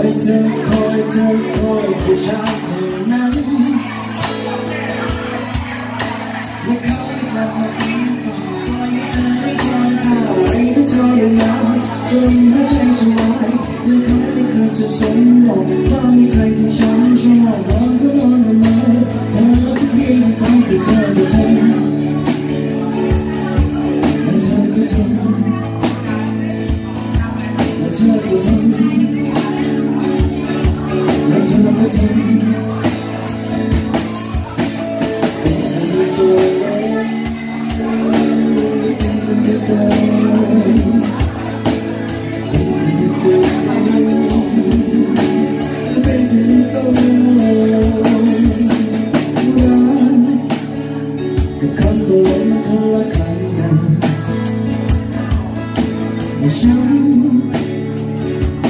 อยเจอคอยเจอคอยผู้ชายคนนั้นและเขาไม่กลับมาอีกต่อไปเธอไม่คอยเท่าไรที่เธอยังนานจนหัวใจจะวายและเขาไม่เคยจะสมหวัง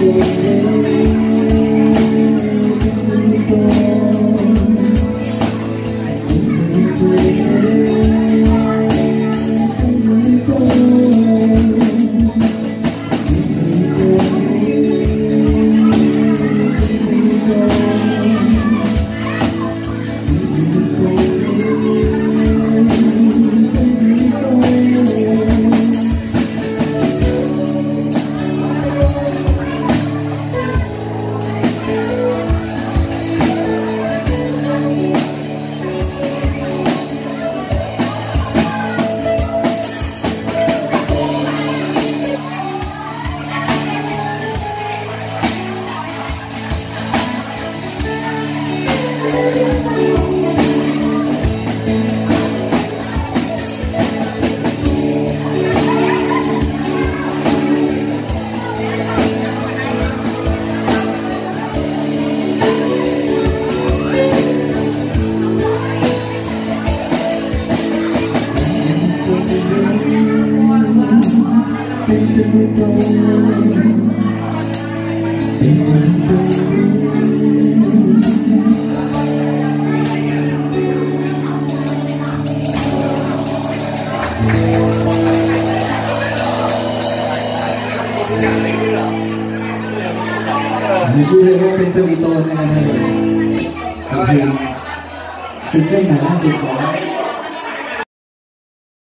Música ชื่อว่าเป็นทวีโตนะครับเป็นเพลงซิงเกิลใหม่ล่าสุดของ